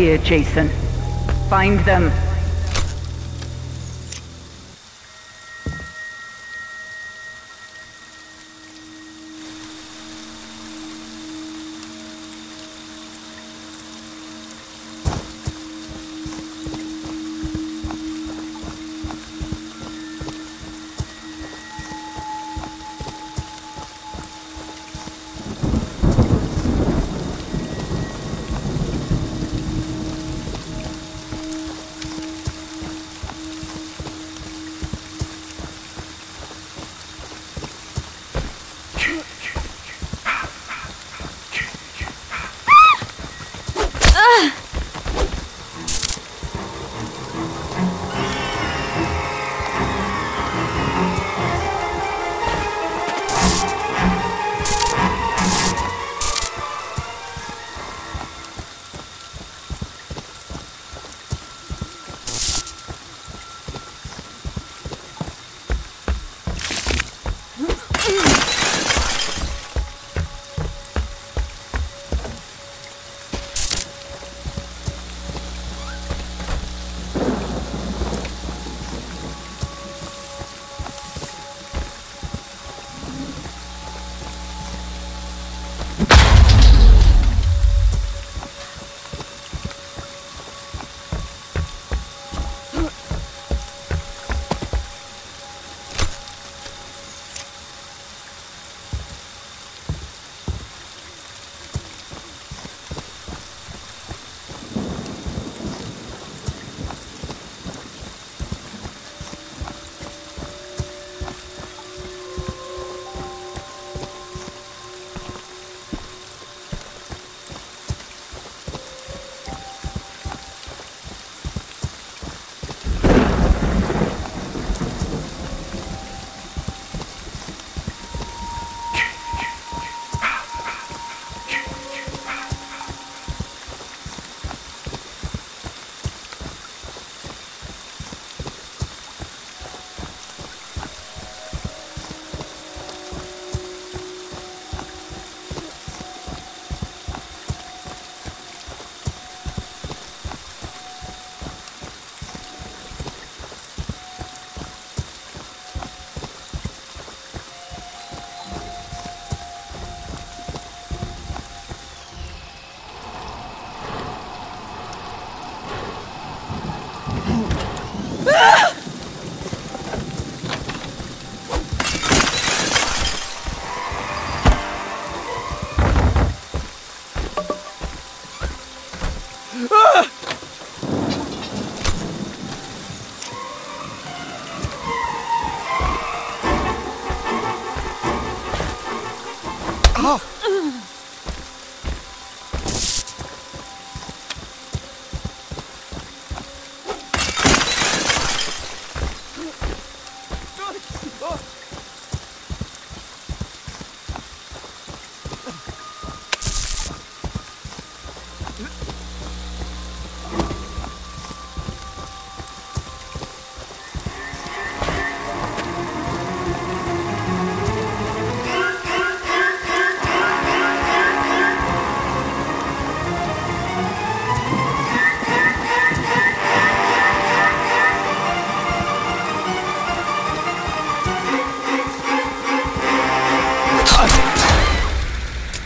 Here, Jason. Find them. Mm-hmm.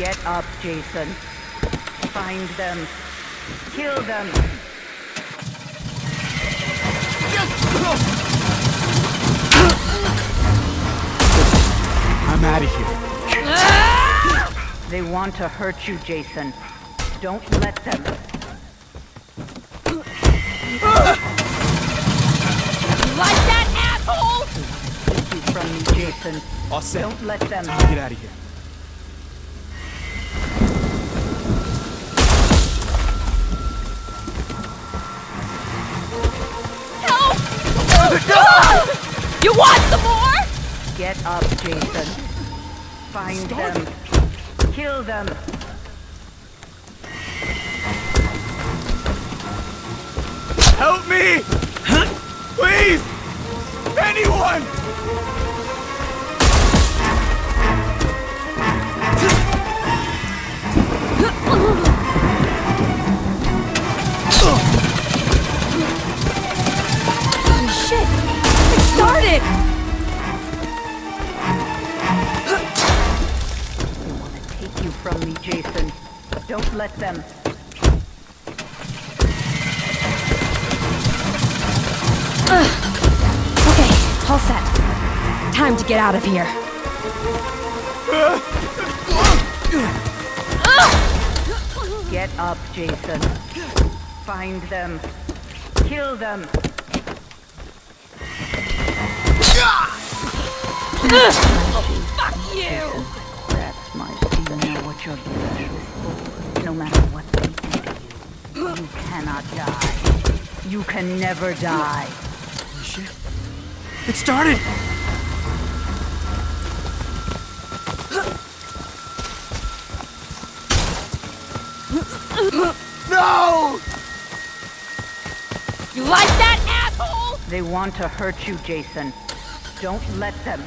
Get up, Jason. Find them. Kill them. I'm out of here. They want to hurt you, Jason. Don't let them. Like that, asshole! Keep you from me, Jason. All set. Don't let them. Get out of here. Get up, Jason. Find them. Kill them. Help me! Please! Anyone! Let them. Okay, all set. Time to get out of here. Get up, Jason. Find them. Kill them. Oh, Fuck you! That's my you know what you're special for. No matter what they do to you, you cannot die. You can never die. Shit. It started! No! You like that, asshole? They want to hurt you, Jason. Don't let them.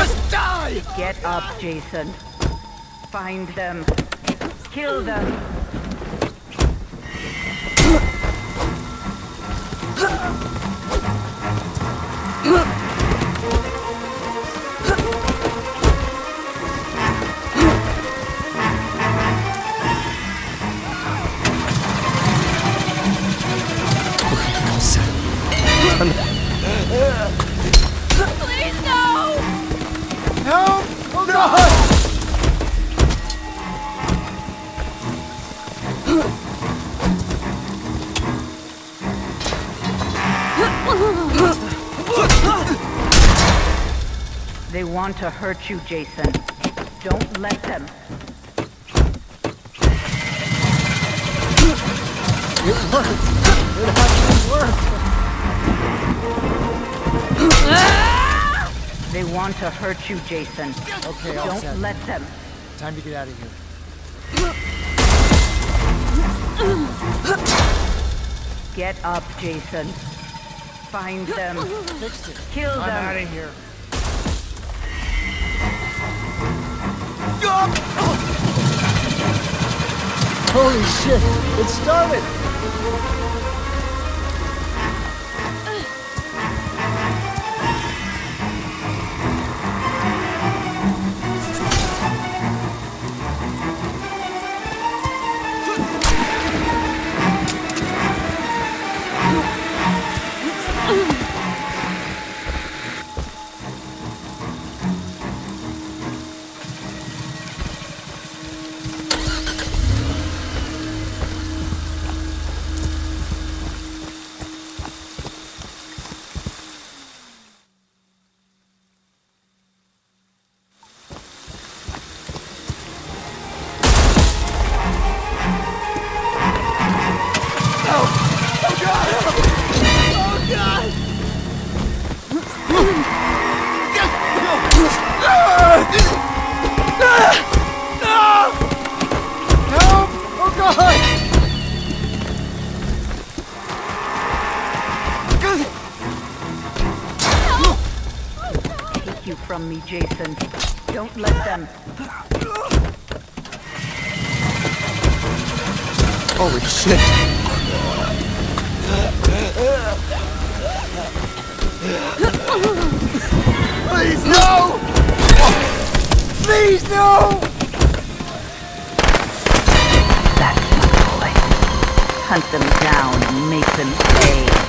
Just die! Get up, Jason. Find them. Kill them. want to hurt you, Jason. Don't let them. It worked! It actually worked! They want to hurt you, Jason. Okay, Don't set. let them. Time to get out of here. Get up, Jason. Find them. Kill I'm them. out of here. Holy shit! It started! From me, Jason. Don't let them. Holy shit! Please, no! Please, no! That's my boy. Hunt them down and make them pay.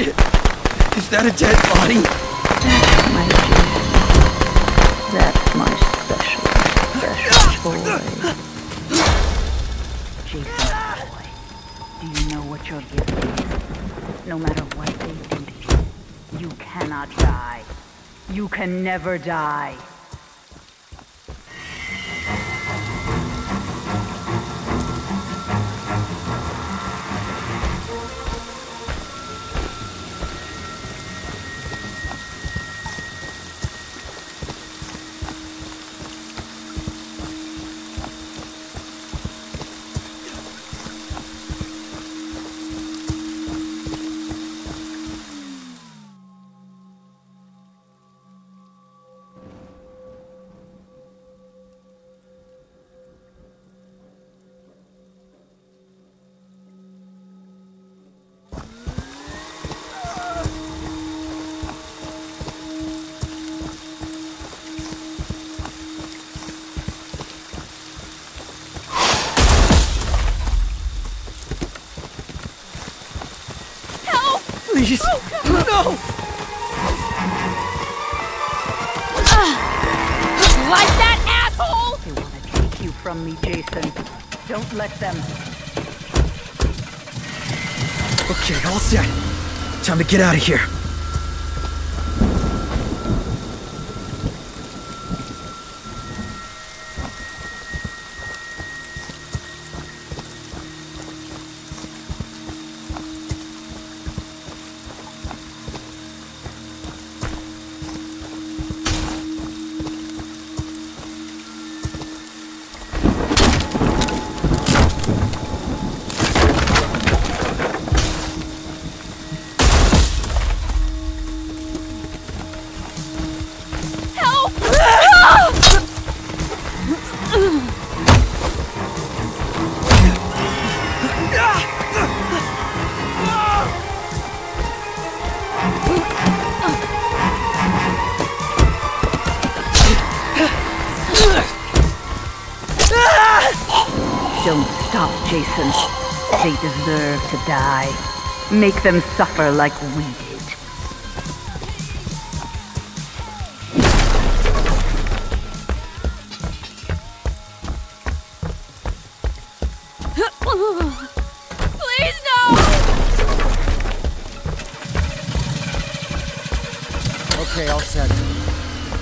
Shit! Is that a dead body? That's My Jason. That's my special, special boy. Jason, boy. Do you know what your gift is? No matter what they do to you, you cannot die. You can never die. Please! Oh, no! Ah. Like that, asshole! They want to take you from me, Jason. Don't let them. Okay, all set. Time to get out of here. They deserve to die. Make them suffer like we did. Please no! Okay, all set.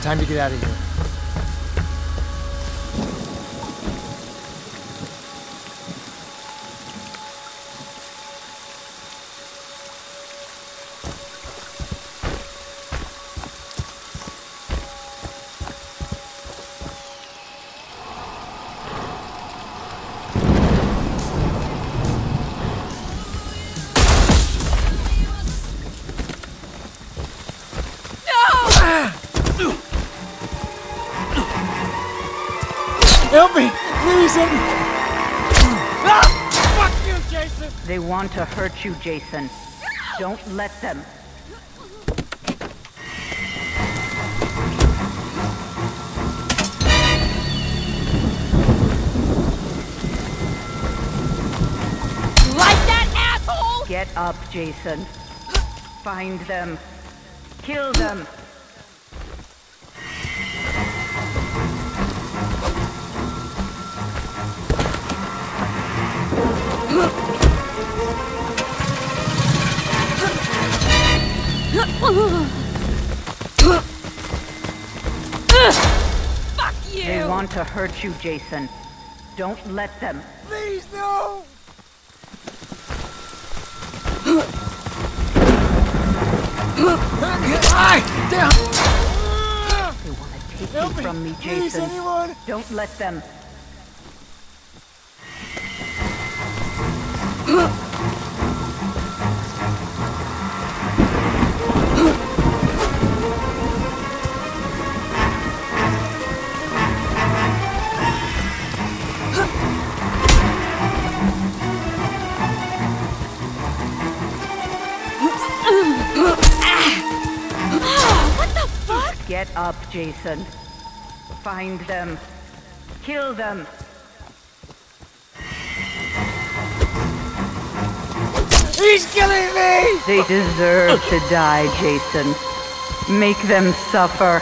Time to get out of here. Want to hurt you, Jason. Don't let them. Like that, asshole! Get up, Jason. Find them. Kill them. Want to hurt you, Jason. Don't let them. Please, no! Damn! They want to take Help you me! from me, Please, Jason. anyone! Don't let them. Get up, Jason. Find them. Kill them. He's killing me! They deserve to die, Jason. Make them suffer.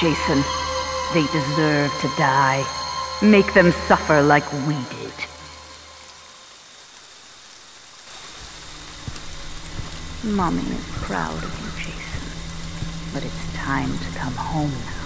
Jason. They deserve to die. Make them suffer like we did. Mommy is proud of you, Jason. But it's time to come home now.